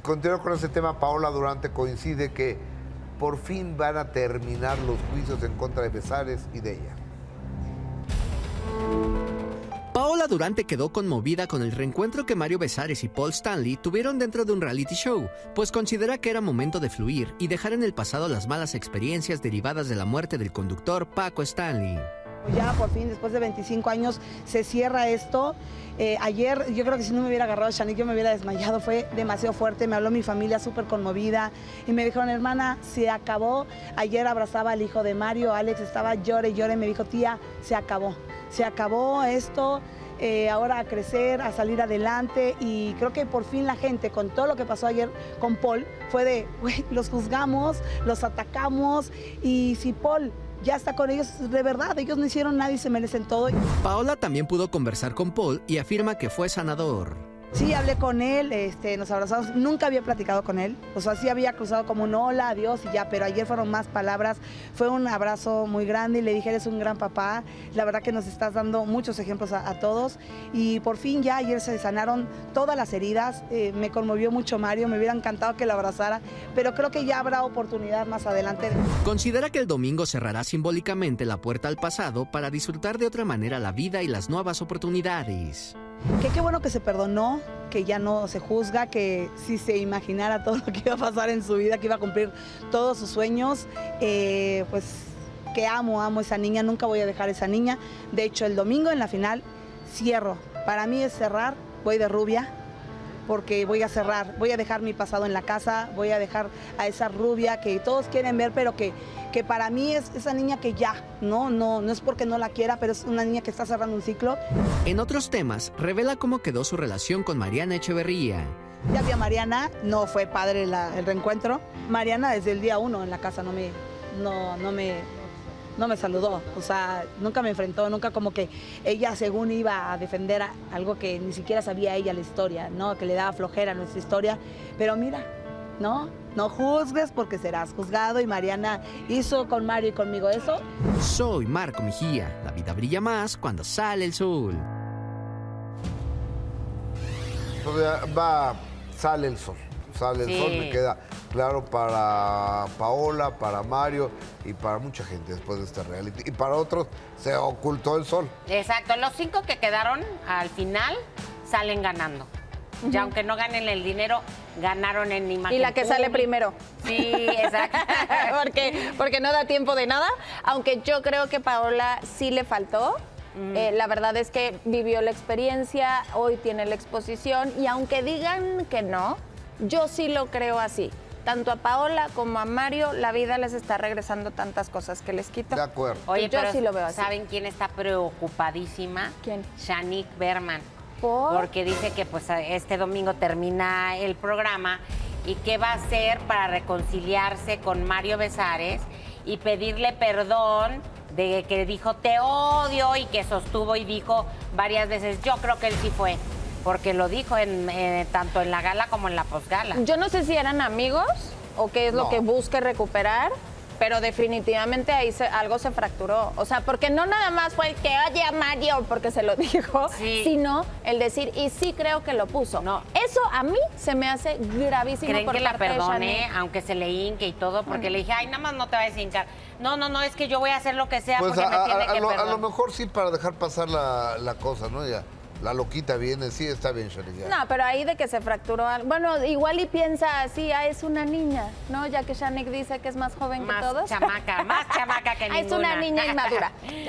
Y con ese tema, Paola Durante coincide que por fin van a terminar los juicios en contra de Besares y de ella. Paola Durante quedó conmovida con el reencuentro que Mario Besares y Paul Stanley tuvieron dentro de un reality show, pues considera que era momento de fluir y dejar en el pasado las malas experiencias derivadas de la muerte del conductor Paco Stanley. Ya por fin, después de 25 años, se cierra esto. Eh, ayer yo creo que si no me hubiera agarrado Shanique yo me hubiera desmayado, fue demasiado fuerte, me habló mi familia súper conmovida y me dijeron, hermana, se acabó. Ayer abrazaba al hijo de Mario, Alex estaba llore llore, me dijo, tía, se acabó, se acabó esto. Eh, ahora a crecer, a salir adelante y creo que por fin la gente con todo lo que pasó ayer con Paul fue de, güey, los juzgamos, los atacamos y si Paul ya está con ellos, de verdad, ellos no hicieron nada y se merecen todo. Paola también pudo conversar con Paul y afirma que fue sanador. Sí, hablé con él, este, nos abrazamos, nunca había platicado con él, o sea, sí había cruzado como un hola, adiós y ya, pero ayer fueron más palabras, fue un abrazo muy grande y le dije, eres un gran papá, la verdad que nos estás dando muchos ejemplos a, todos y por fin ya ayer se sanaron todas las heridas, eh, me conmovió mucho Mario, me hubiera encantado que lo abrazara, pero creo que ya habrá oportunidad más adelante. Considera que el domingo cerrará simbólicamente la puerta al pasado para disfrutar de otra manera la vida y las nuevas oportunidades. Que qué bueno que se perdonó, que ya no se juzga, que si se imaginara todo lo que iba a pasar en su vida, que iba a cumplir todos sus sueños, eh, pues que amo, amo esa niña, nunca voy a dejar esa niña. De hecho, el domingo en la final cierro. Para mí es cerrar, voy de rubia, porque voy a cerrar, voy a dejar mi pasado en la casa, voy a dejar a esa rubia que todos quieren ver, pero que, que para mí es esa niña que ya, no, no, no es porque no la quiera, pero es una niña que está cerrando un ciclo. En otros temas, revela cómo quedó su relación con Mariana Echeverría. Ya vi a Mariana, no fue padre el reencuentro. Mariana desde el día uno en la casa no me, no, no me, no me saludó, o sea, nunca me enfrentó, nunca como que ella según iba a defender algo que ni siquiera sabía ella la historia, ¿no? Que le daba flojera a nuestra historia, pero mira, ¿no? No juzgues porque serás juzgado y Mariana hizo con Mario y conmigo eso. Soy Marco Mejía, la vida brilla más cuando sale el sol. Va, sale el sol sale el sol, me queda claro para Paola, para Mario y para mucha gente después de este reality. Y para otros se ocultó el sol. Exacto, los cinco que quedaron al final salen ganando. Ya aunque no ganen el dinero, ganaron en imagen. Y la que sale primero. Sí, exacto. porque, porque no da tiempo de nada. Aunque yo creo que Paola sí le faltó. Eh, la verdad es que vivió la experiencia, hoy tiene la exposición y aunque digan que no, yo sí lo creo así. Tanto a Paola como a Mario, la vida les está regresando tantas cosas que les quito. De acuerdo. Oye, yo sí lo veo así. ¿Saben quién está preocupadísima? ¿Quién? Shanique Berman. Porque dice que pues este domingo termina el programa y qué va a hacer para reconciliarse con Mario Besares y pedirle perdón de que dijo te odio y que sostuvo y dijo varias veces yo creo que él sí fue porque lo dijo en, eh, tanto en la gala como en la posgala. Yo no sé si eran amigos o qué es lo que busque recuperar, pero definitivamente ahí algo se fracturó. O sea, porque no nada más fue el que oye a Mario porque se lo dijo, sino el decir, y sí creo que lo puso. No. Eso a mí se me hace gravísimo ¿Creen por que la perdone, aunque se le hinque y todo? Porque le dije, ay, nada más no te vayas a hincar. No, no, no, es que yo voy a hacer lo que sea pues porque me tiene que lo, a lo mejor sí para dejar pasar la, la cosa, ¿no? Ya. La loquita viene, sí, está bien, Shanik. No, pero ahí de que se fracturó algo. Bueno, igual y piensa así, ah, es una niña, ¿no? Ya que Shanik dice que es más joven que todos. Más chamaca, más chamaca que ninguna. Ah, es una niña inmadura.